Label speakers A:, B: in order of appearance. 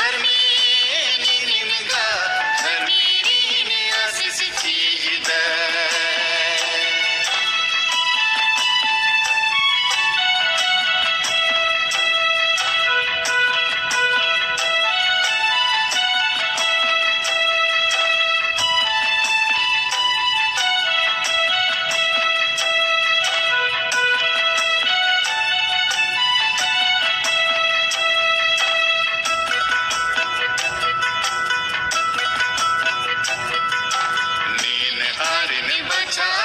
A: for me. Jack.